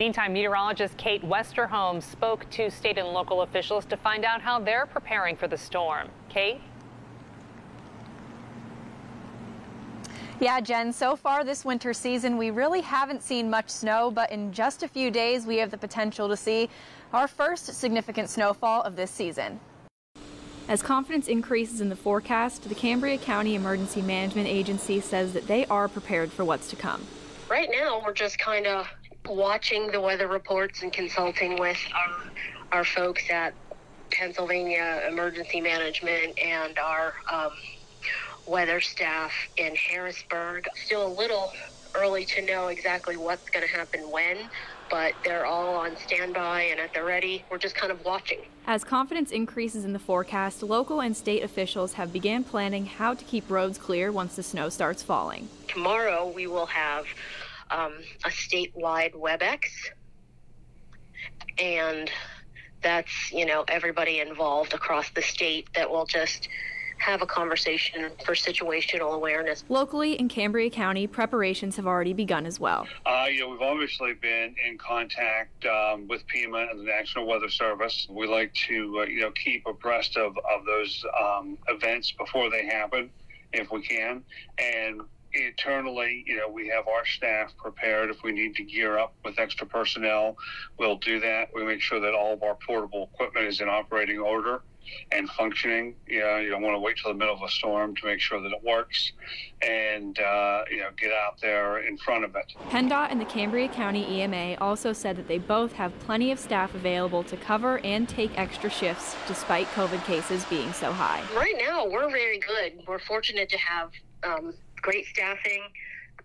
Meantime, meteorologist Cait Westerholm spoke to state and local officials to find out how they're preparing for the storm. Cait? Yeah, Jen, so far this winter season, we really haven't seen much snow, but in just a few days, we have the potential to see our first significant snowfall of this season. As confidence increases in the forecast, the Cambria County Emergency Management Agency says that they are prepared for what's to come. Right now, we're just kind of watching the weather reports and consulting with our, our folks at Pennsylvania Emergency Management and our um, weather staff in Harrisburg. Still a little early to know exactly what's going to happen when, but they're all on standby and at the ready. We're just kind of watching. As confidence increases in the forecast, local and state officials have began planning how to keep roads clear once the snow starts falling. Tomorrow we will have um, a statewide WebEx, and that's you know everybody involved across the state that will just have a conversation for situational awareness. Locally in Cambria County, preparations have already begun as well. Uh, you know, we've obviously been in contact um, with FEMA and the National Weather Service. We like to, uh, you know, keep abreast of, of those um, events before they happen, if we can. And internally, you know, we have our staff prepared. If we need to gear up with extra personnel, we'll do that. We make sure that all of our portable equipment is in operating order and functioning. You know, you don't want to wait till the middle of a storm to make sure that it works and, uh, you know, get out there in front of it. PennDOT and the Cambria County EMA also said that they both have plenty of staff available to cover and take extra shifts despite COVID cases being so high. Right now, we're very good. We're fortunate to have um, great staffing,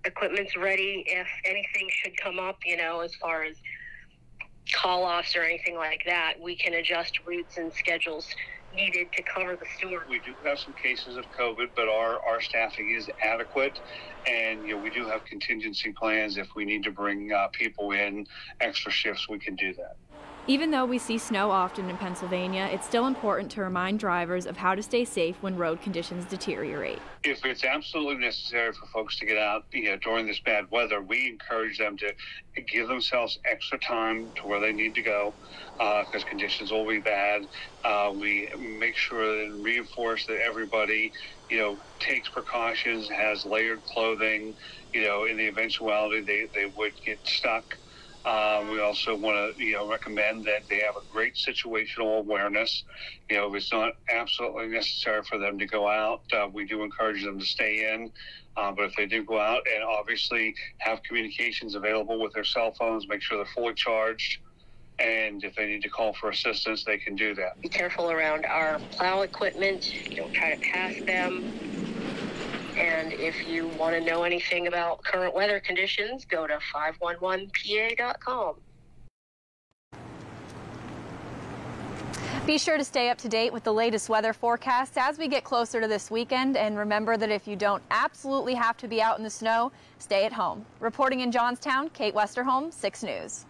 equipment's ready if anything should come up, you know, as far as call offs or anything like that, we can adjust routes and schedules needed to cover the storm. We do have some cases of COVID, but our, our staffing is adequate. And you know, we do have contingency plans. If we need to bring uh, people in extra shifts, we can do that. Even though we see snow often in Pennsylvania, it's still important to remind drivers of how to stay safe when road conditions deteriorate. If it's absolutely necessary for folks to get out you know, during this bad weather, we encourage them to give themselves extra time to where they need to go because uh, conditions will be bad. Uh, we make sure and reinforce that everybody, you know, takes precautions, has layered clothing, you know, in the eventuality they, they would get stuck. Uh, we also want to, you know, recommend that they have a great situational awareness. You know, if it's not absolutely necessary for them to go out, uh, we do encourage them to stay in. Uh, but if they do go out, and obviously have communications available with their cell phones, make sure they're fully charged. And if they need to call for assistance, they can do that. Be careful around our plow equipment. You don't try to pass them and if you want to know anything about current weather conditions, go to 511pa.com. Be sure to stay up to date with the latest weather forecasts as we get closer to this weekend. And remember that if you don't absolutely have to be out in the snow, stay at home. Reporting in Johnstown, Cait Westerholm, 6 News.